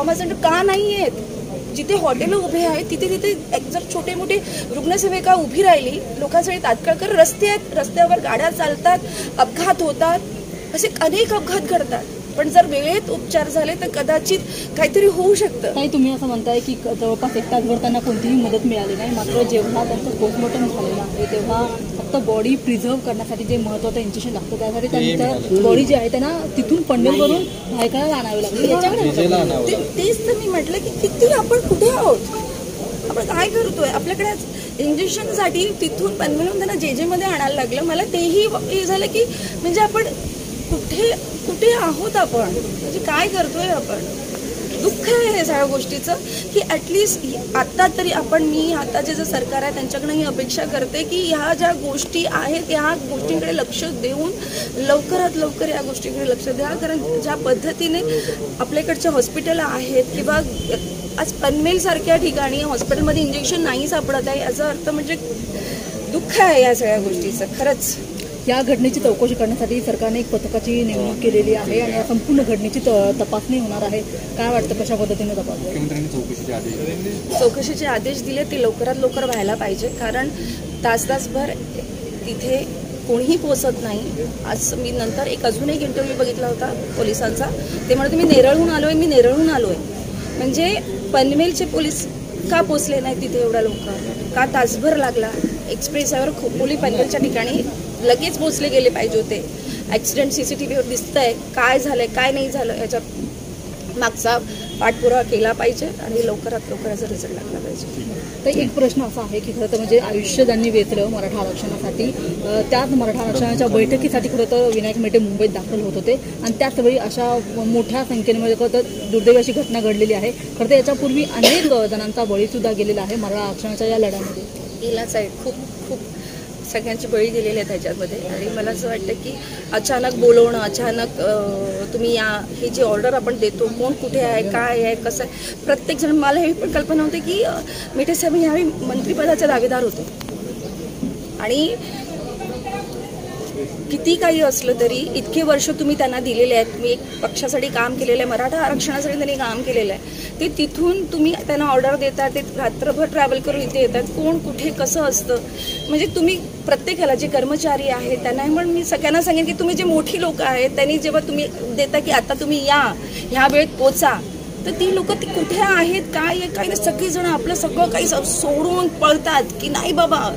Trauma centre का नाही आहेत जिथे हॉटेल उभे आहेत तिथे तिथे जर छोटे मोठे रुग्णसेविका उभी राहिली. लोकांसाठी तात्काळकर रस्ते आहेत रस्त्यावर गाड्या चालतात अपघात होतात. असे अनेक अपघात घडतात. पण जर वेळेत उपचार झाले तर कदाचित काहीतरी होऊ शकतं. ताई तुम्ही असं म्हणताय की जवळपास एक तासभर त्यांना कोणतीही मदत मिळाली नाही. मात्र जेव्हा त्यांचं पोस्टमॉर्टम झालेलं आहे तेव्हा फक्त बॉडी प्रिझर्व करण्यासाठी जे महत्वाचं इंजेक्शन लागतं त्यासाठी त्यांचं बॉडी जी आहे त्यांना तिथून पनवेलवरून भायखळ्याला आणावी लागली. याच्याकडे ते- तेच तर मी म्हटलं की किती आपण कुठे आहोत? आपण काय करतोय? आपल्याकडे इंजेक्शनसाठी तिथून पनवेलून त्यांना जे जे मध्ये आणायला लागलं मला तेही हे झालं की म्हणजे आपण कुठे कुठे आहोत आपण? म्हणजे काय करतोय आपण? दुःख आहे हे सगळ्या गोष्टीचं की ॲटलिस्ट आत्ता तरी आपण मी आताचे जे सरकार आहे त्यांच्याकडून ही अपेक्षा करते की ह्या ज्या गोष्टी आहेत ह्या गोष्टींकडे लक्ष देऊन लवकरात लवकर या गोष्टीकडे लक्ष द्या. कारण ज्या पद्धतीने आपल्याकडचे हॉस्पिटल आहेत किंवा आज पनवेलसारख्या ठिकाणी हॉस्पिटलमध्ये इंजेक्शन नाही सापडत आहे याचा अर्थ म्हणजे दुःख आहे या सगळ्या गोष्टीचं. खरंच. या घटनेची चौकशी करण्यासाठी सरकारने एक पथकाची नेमणूक केलेली आहे आणि या संपूर्ण घटनेची त- तपासणी होणार आहे. काय वाटतं कशा पद्धतीने तपास चौकशीचे आदेश दिले. चौकशीचे आदेश दिले ते लवकरात लवकर व्हायला पाहिजे कारण तास तासभर तिथे कोणीही पोचत नाही. आज मी नंतर एक अजून एक इंटरव्ह्यू बघितला होता पोलिसांचा. ते म्हणत मी नेरळहून आलोय मी नेरळहून आलोय. म्हणजे पनवेलचे पोलीस का पोचले नाही तिथे एवढ्या लवकर? का तासभर लागला? एक्सप्रेसवर खोपोली पनवेलच्या ठिकाणी लगेच पोचले गेले पाहिजे होते. ॲक्सिडेंट सी सी टी व्हीवर दिसतंय काय झालंय काय नाही झालं याच्यात मागचा पाठपुरावा केला पाहिजे आणि लवकरात लवकर याचा रिझल्ट लागला पाहिजे. तर एक प्रश्न असा आहे की खरं तर म्हणजे आयुष्य त्यांनी वेचलं मराठा आरक्षणासाठी. अं, त्याच मराठा आरक्षणाच्या बैठकीसाठी खरं तर विनायक मेटे मुंबईत दाखल होत होते. आणि त्याच वेळी अशा मोठ्या संख्येने म्हणजे खरं तर दुर्दैवी अशी घटना घडलेली आहे. खरं तर याच्यापूर्वी अनेक जणांचा बळीसुद्धा गेलेला आहे मराठा आरक्षणाच्या या लढ्यामध्ये. गेलाच आहे. खूप खूप सगळ्यांची बळी दिलेली आहे त्याच्यामध्ये. आणि मला असं वाटतं की अचानक बोलवणं अचानक तुम्ही या ही जी ऑर्डर आपण देतो कोण कुठे आहे काय आहे कसं आहे प्रत्येकजण मला हे पण कल्पना होती की मिठे साहेब ह्यावेळी मंत्रिपदाचे दावेदार होते. आणि किती काही असलं तरी इतके वर्ष तुम्ही त्यांना दिलेले आहेत. तुम्ही एक पक्षासाठी काम केलेलं आहे मराठा आरक्षणासाठी त्यांनी काम केलेलं आहे. ते तिथून तुम्ही त्यांना ऑर्डर देता ते रात्रभर ट्रॅव्हल करून इथे येतात. कोण कुठे कसं असतं? म्हणजे तुम्ही प्रत्येकाला जे कर्मचारी आहेत त्यांना पण मी सगळ्यांना सांगेन की तुम्ही जे मोठी लोक आहेत त्यांनी जेव्हा तुम्ही देता की आता तुम्ही या ह्या वेळेत पोचा. तर ती लोक ती कुठे आहेत काय आहे काय नाही. सगळेजण आपलं सगळं काही सोडून पळतात की नाही बाबा?